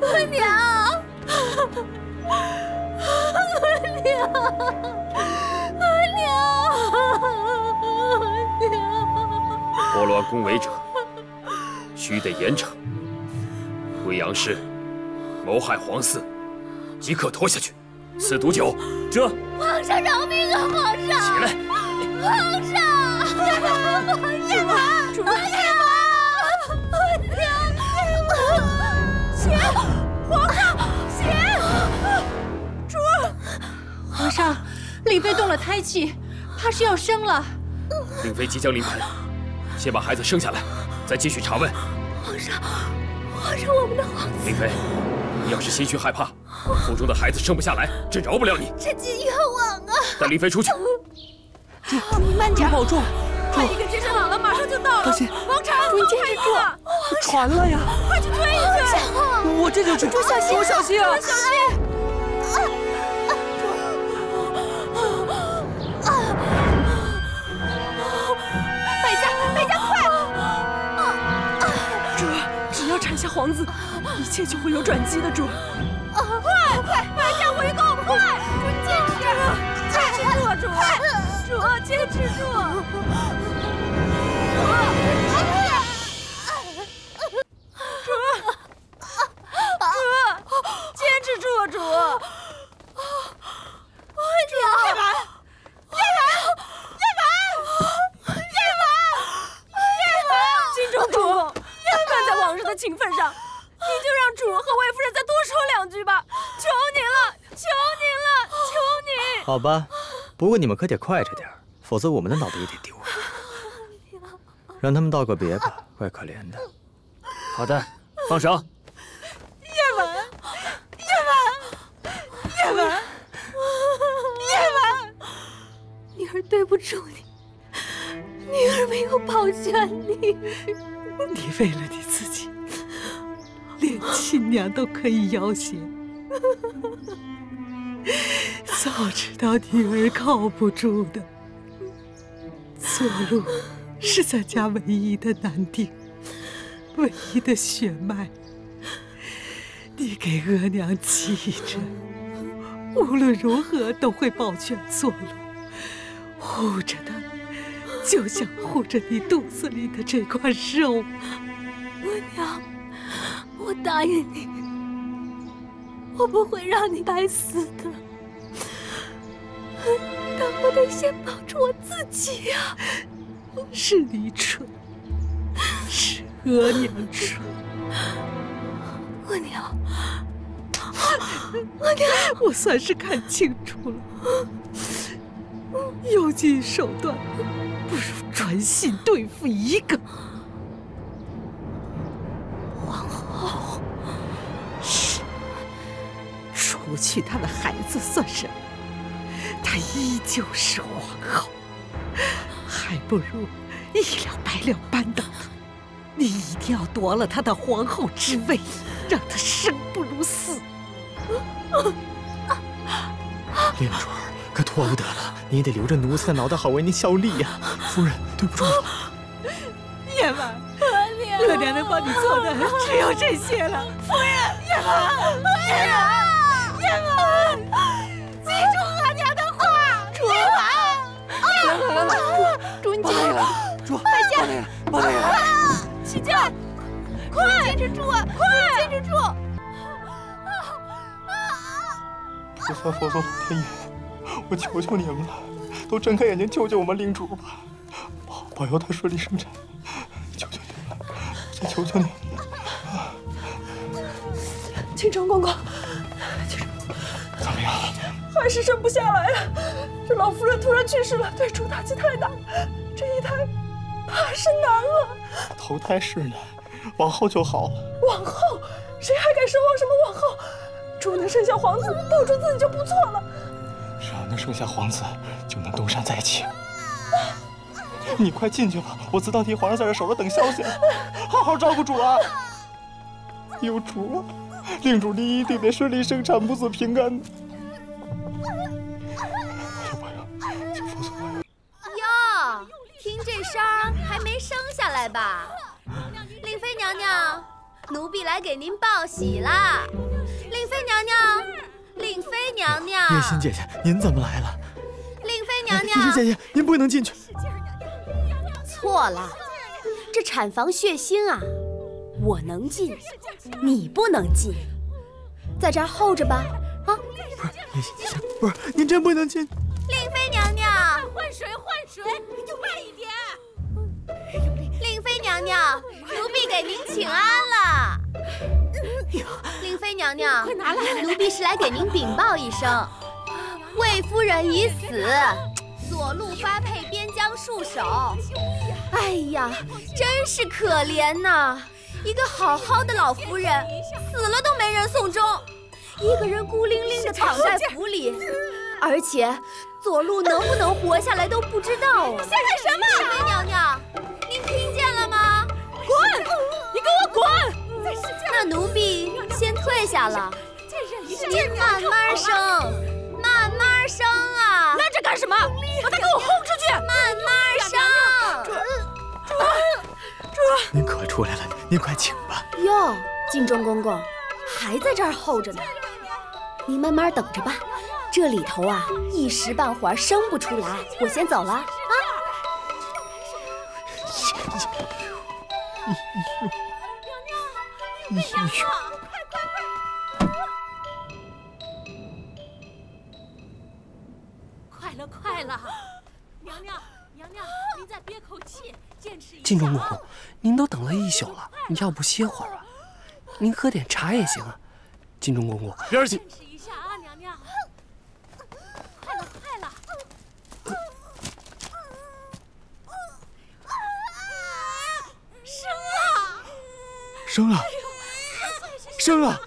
额娘，额娘，额娘，拨乱宫闱者，须得严惩。贵阳氏谋害皇嗣，即刻拖下去，赐毒酒。这皇上饶命啊！皇上，起来！皇上，皇上，主，叶令妃动了胎气，怕是要生了。令妃即将临盆，先把孩子生下来，再继续查问。皇上，皇上，我们的皇子。令妃，你要是心虚害怕，腹中的孩子生不下来，朕饶不了你。臣妾冤枉啊！带令妃出去。主，你慢点，保重。快一个接生姥姥马上就到了。放心，王禅，主你坚持住，传了呀！快去推一推。我这就去。主小心，小心啊！小心。只要产下皇子，一切就会有转机的。主，快快，快下回宫，快！主，坚持，坚持住，主，主，坚持住。主，主，坚持住，主。娘，叶凡，叶凡，叶凡，叶凡，叶凡，金钟主，看在王氏的情分上，你就让主和魏夫人再多说两句吧，求您了，求您了，求你。好吧，不过你们可得快着点，否则我们的脑袋也得丢。让他们道个别吧，怪可怜的。好的，放手。叶文，叶文，叶文，叶文，女儿对不住你，女儿没有保全你。你为了你亲娘都可以要挟。早知道女儿靠不住的，左路是咱家唯一的男丁，唯一的血脉。你给额娘记着，无论如何都会保全左路，护着她，就像护着你肚子里的这块肉。额娘，我答应你，我不会让你白死的。但我得先保住我自己呀、是你蠢，是额娘蠢。额娘，额娘，我算是看清楚了，用尽手段，不如专心对付一个除去她的孩子算什么？她依旧是皇后，还不如一了百了般的她。你一定要夺了她的皇后之位，让她生不如死。令主儿，可拖不得了，你也得留着奴才的脑袋，好为您效力呀。夫人，对不住了。叶婉，乐娘，能帮你做的只有这些了。夫人，叶婉，叶婉，叶婉，记住额娘的话。主，叶婉，来来来，主，主你进来。主，百家，包大人，起驾，快，坚持住啊，快，坚持住。菩萨佛祖老天爷，我求求你们了，都睁开眼睛救救我们令主吧，保保佑她顺利生产，求求你们了，再求求你们了。青城公公，还是生不下来啊。这老夫人突然去世了，对主打击太大，这一胎怕是难了。头胎是难，往后就好了。往后，谁还敢奢望什么往后？主能生下皇子，保住自己就不错了。只要能生下皇子，就能东山再起。你快进去吧，我自当替皇上在这守着等消息，好好照顾主啊！有主了，令主您一定得顺利生产，母子平安。听这声儿还没生下来吧？令妃娘娘，奴婢来给您报喜啦！令妃娘娘，令妃娘娘，月心姐姐，您怎么来了？令妃娘叶心娘，姐姐，您不能进去。错了，这产房血腥啊，我能进，你不能进，在这儿候着吧。啊，不是叶心姐姐，不是您真不能进。令妃娘娘，换水换水，你就慢一点。令妃娘娘，奴婢给您请安了。令妃娘娘，快拿来奴婢是来给您禀报一声，魏夫人已死，左路发配边疆戍守。哎呀，真是可怜呐！一个好好的老夫人，死了都没人送终，一个人孤零零的躺在府里，而且左路能不能活下来都不知道啊！现在什么？令妃娘娘，您听见了吗？滚！你给我滚！那奴婢先退下了，再忍一下。您慢慢生，慢慢生啊，拦着干什么？把他给我轰出去！慢慢升。您可出来了，您快请吧。哟，金钟公公还在这儿候着呢，您慢慢等着吧。这里头啊，一时半会儿生不出来，我先走了啊。快了，快了！娘娘，娘娘，您再憋口气，坚持一下。晋忠公公，您都等了一宿了，你要不歇会儿吧？您喝点茶也行啊。晋忠公公，边儿去！坚持一下啊，娘娘！快了，快了！生啊！生了，生了！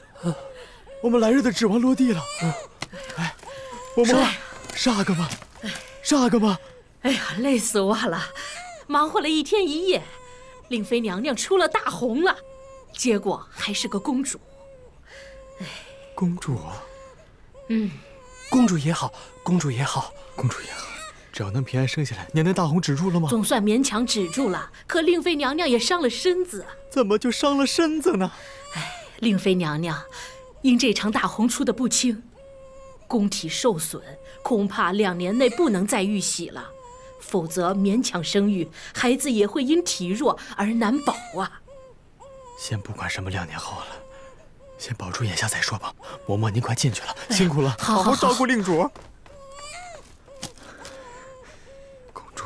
我们来日的指望落地了。哎，嬷嬷，是阿哥吗？是阿哥吗？哎呀，累死我了！忙活了一天一夜，令妃娘娘出了大红了，结果还是个公主。哎公主，嗯，公主也好，公主也好，公主也好，只要能平安生下来，娘娘大红止住了吗？总算勉强止住了。可令妃娘娘也伤了身子。怎么就伤了身子呢？令妃娘娘因这场大红出的不轻，宫体受损，恐怕两年内不能再遇喜了。否则勉强生育，孩子也会因体弱而难保啊。先不管什么两年后了，先保住眼下再说吧。嬷嬷，您快进去了，辛苦了，好好好照顾令主。公主，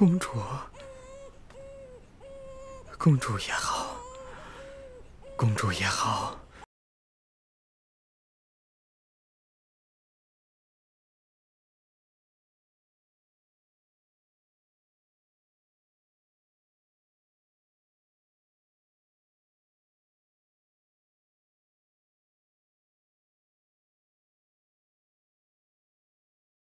公主，公主也好，公主也好。